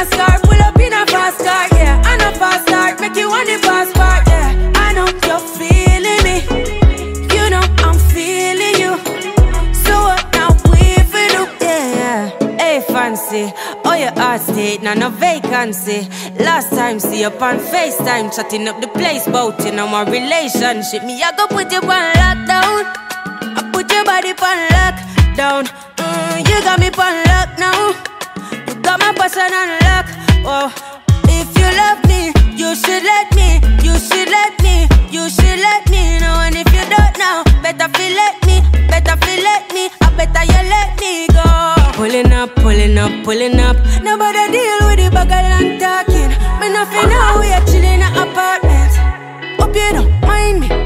NASCAR, pull up in a fast car, yeah. I'm a fast car, make you want the passport, yeah. I know you're feeling me, you know I'm feeling you. So what now we do, yeah. yeah. Hey fancy, oh your heart state, now no vacancy. Last time see up on FaceTime, chatting up the place, bout you know my relationship. Me I go put you on lockdown, I put your body on lockdown. Mm, you got me on person lock. Oh, if you love me, you should let me. You should let me. You should let me know. And if you don't know, better feel let me. Better feel let me. I better you let me go. Pulling up, pulling up, pulling up. Nobody deal with the bagel and talking. Me nothing now. We are chilling in apartment. Hope you don't mind me.